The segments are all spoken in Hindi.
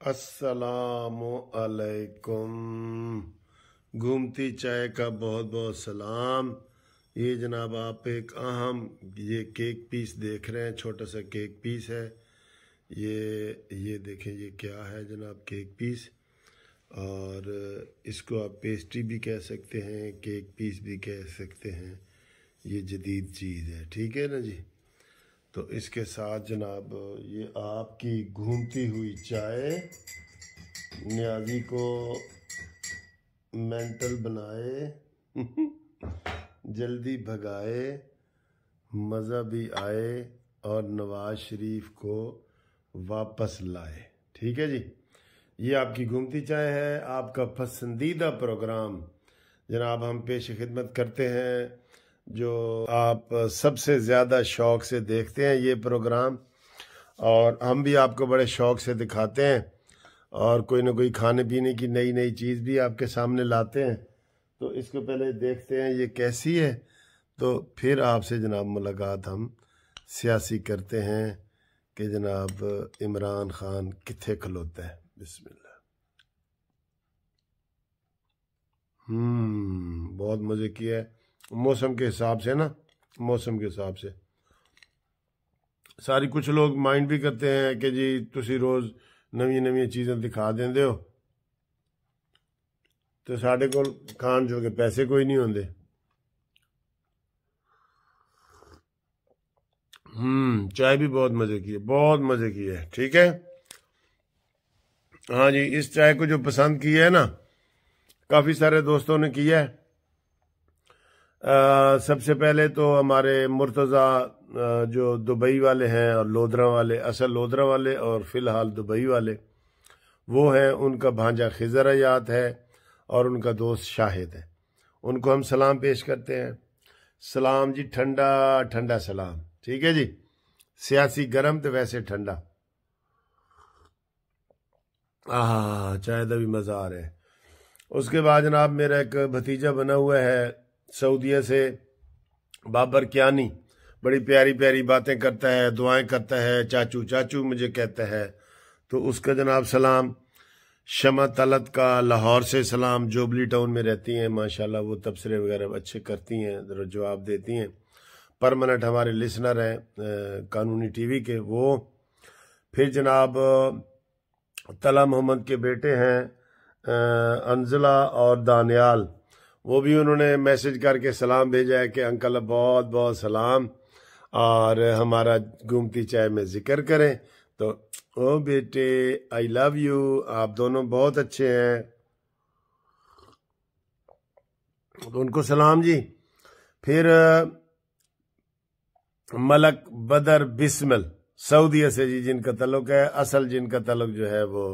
असलकुम घूमती चाय का बहुत बहुत सलाम। ये जनाब आप एक अहम ये केक पीस देख रहे हैं, छोटा सा केक पीस है। ये ये देखें ये क्या है जनाब केक पीस। और इसको आप पेस्ट्री भी कह सकते हैं, केक पीस भी कह सकते हैं। ये जदीद चीज़ है, ठीक है ना जी? तो इसके साथ जनाब, ये आपकी घूमती हुई चाय न्याजी को मेंटल बनाए, जल्दी भगाए, मज़ा भी आए और नवाज़ शरीफ को वापस लाए। ठीक है जी? ये आपकी घूमती चाय है, आपका पसंदीदा प्रोग्राम। जनाब, हम पेश खिदमत करते हैं जो आप सबसे ज़्यादा शौक से देखते हैं ये प्रोग्राम, और हम भी आपको बड़े शौक से दिखाते हैं, और कोई ना कोई खाने पीने की नई नई चीज़ भी आपके सामने लाते हैं। तो इसको पहले देखते हैं, ये कैसी है? तो फिर आपसे जनाब मुलाकात हम सियासी करते हैं कि जनाब इमरान खान कितने खलोता है। बिस्मिल्लाह। हम्म बहुत मज़े किया है मौसम के हिसाब से ना, मौसम के हिसाब से। सारी कुछ लोग माइंड भी करते हैं कि जी रोज़ नवी नवी चीज़ें दिखा देंगे हो। तो साढ़े को खान जो के पैसे कोई नहीं होंगे हम्म चाय भी बहुत मज़े की है, बहुत मज़े की है, ठीक है? हाँ जी, इस चाय को जो पसंद किया है ना, काफ़ी सारे दोस्तों ने किया है। सबसे पहले तो हमारे मुर्तज़ा जो दुबई वाले हैं और लोधरा वाले, असल लोधरा वाले और फ़िलहाल दुबई वाले, वो हैं, उनका भांजा खिजर हयात है और उनका दोस्त शाहिद है। उनको हम सलाम पेश करते हैं। सलाम जी, ठंडा ठंडा सलाम। ठीक है जी? सियासी गर्म तो वैसे ठंडा। आह, चाय भी मज़ा आ रहा है। उसके बाद जनाब मेरा एक भतीजा बना हुआ है सऊदीया से बाबर क्यानी बड़ी प्यारी प्यारी बातें करता है, दुआएँ करता है, चाचू चाचू मुझे कहता है। तो उसका जनाब सलाम, शमा तलत का लाहौर से सलाम, जोबली टाउन में रहती हैं, माशाल्लाह वो तबसरे वगैरह अच्छे करती हैं जवाब देती हैं। परमानेंट हमारे लिसनर हैं कानूनी टीवी के, वो। फिर जनाब, तला मोहम्मद के बेटे हैं अनजला और दानियाल। वो भी उन्होंने मैसेज करके सलाम भेजा है कि अंकल बहुत बहुत सलाम। और हमारा घूमती चाय में ज़िक्र करें। तो ओ बेटे आई लव यू आप दोनों बहुत अच्छे हैं। तो उनको सलाम जी। फिर, मलक बदर बिस्मल सऊदीया से जी जिनका तल्लुक है, असल जिनका तल्लुक जो है वो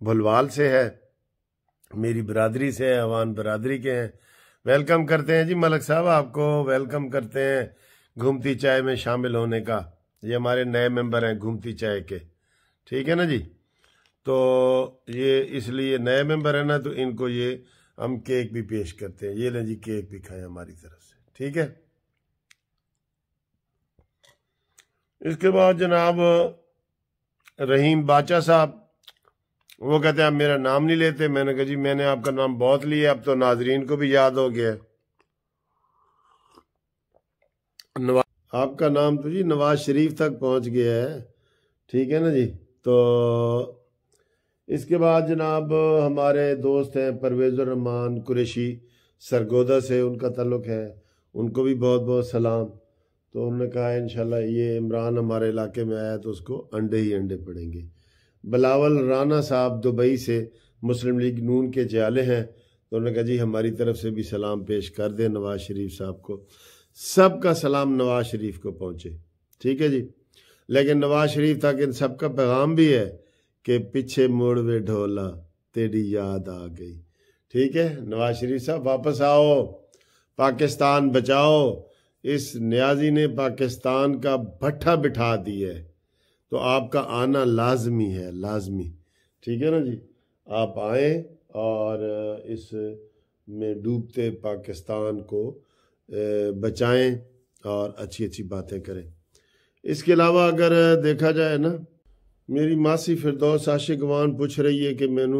भुलवाल से है। मेरी बरादरी से अवान बरादरी के हैं। वेलकम करते हैं जी, मलक साहब, आपको वेलकम करते हैं घूमती चाय में शामिल होने का। ये हमारे नए मेंबर हैं घूमती चाय के। ठीक है ना जी? तो ये इसलिए नए मेंबर है ना तो इनको ये हम केक भी पेश करते हैं। ये लें जी, केक भी खाएँ हमारी तरफ़ से। ठीक है? इसके बाद जनाब रहीम बाचा साहब वो कहते हैं, आप मेरा नाम नहीं लेते? मैंने कहा, जी, मैंने आपका नाम बहुत लिया अब तो नाजरीन को भी याद हो गया आपका नाम तो जी नवाज़ शरीफ तक पहुँच गया है। ठीक है ना जी? तो इसके बाद जनाब हमारे दोस्त हैं परवेज़ुररहमान कुरेशी, सरगोदा से उनका ताल्लुक़ है। उनको भी बहुत बहुत सलाम। तो उन्होंने कहा, इंशाल्लाह, ये इमरान हमारे इलाके में आया तो उसको अंडे ही अंडे पड़ेंगे। बिलावल राना साहब दुबई से मुस्लिम लीग नून के जाले हैं तो उन्होंने कहा, जी, हमारी तरफ़ से भी सलाम पेश कर दें नवाज़ शरीफ साहब को। सबका सलाम नवाज़ शरीफ को पहुँचे। ठीक है जी। लेकिन नवाज़ शरीफ तक इन सबका पैगाम भी है कि पीछे मुड़ वे ढोला तेरी याद आ गई। ठीक है, नवाज़ शरीफ साहब, वापस आओ। पाकिस्तान बचाओ। इस न्याजी ने पाकिस्तान का भट्ठा बिठा दिया है। तो आपका आना लाजमी है लाजमी ठीक है ना जी आप आए और इस में डूबते पाकिस्तान को बचाएं और अच्छी अच्छी बातें करें इसके अलावा अगर देखा जाए ना ਮੇਰੀ ਮਾਸੀ ਫਿਰਦੌਸ ਆਸ਼ਿਕਵਾਨ ਪੁੱਛ ਰਹੀ ਹੈ ਕਿ ਮੈਨੂੰ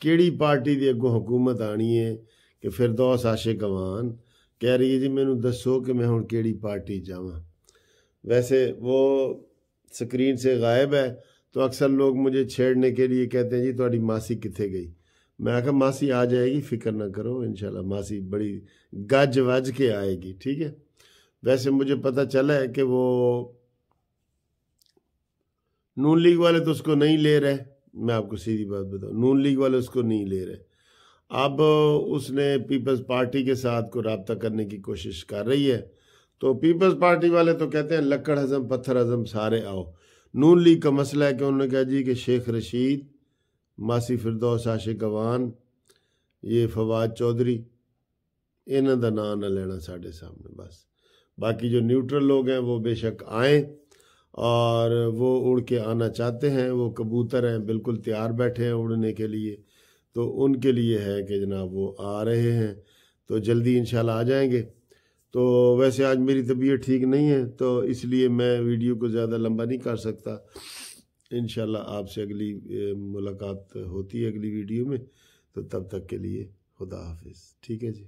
ਕਿਹੜੀ ਪਾਰਟੀ ਦੀ ਅੱਗੋਂ ਹਕੂਮਤ ਆਣੀ ਹੈ ਕਿ ਫਿਰਦੌਸ ਆਸ਼ਿਕਵਾਨ कह रही है जी, मैनू दसो कि मैं हूँ केड़ी पार्टी जावा. वैसे वो स्क्रीन से गायब है तो अक्सर लोग मुझे छेड़ने के लिए कहते हैं, जी थोड़ी मासी कितने गई? मैं आखा, मासी आ जाएगी, फ़िक्र ना करो इनशाला मासी बड़ी गज वज के आएगी, ठीक है? वैसे मुझे पता चला है कि वो नून लीग वाले तो उसको नहीं ले रहे। मैं आपको सीधी बात बताऊँ, नून लीग वाले उसको नहीं ले रहे। अब उसने पीपल्स पार्टी के साथ को रबता करने की कोशिश कर रही है। तो पीपल्स पार्टी वाले तो कहते हैं लक्कड़ हजम, पत्थर हजम, सारे आओ। नून लीग का मसला है कि उन्होंने कहा जी कि शेख रशीद, मासी फिरदौस, आशिक अवान ये फवाद चौधरी, इन्हों का नाम ना लेना साढ़े सामने बस। बाकी जो न्यूट्रल लोग हैं, वो बेशक आए और वो उड़ के आना चाहते हैं, वो कबूतर हैं, बिल्कुल तैयार बैठे हैं उड़ने के लिए। तो उनके लिए है कि जनाब वो आ रहे हैं। तो जल्दी इन आ जाएँगे। तो वैसे आज मेरी तबीयत ठीक नहीं है तो इसलिए मैं वीडियो को ज़्यादा लंबा नहीं कर सकता। इन आपसे अगली मुलाकात होती है अगली वीडियो में। तो तब तक के लिए खुदा हाफिज़। ठीक है जी।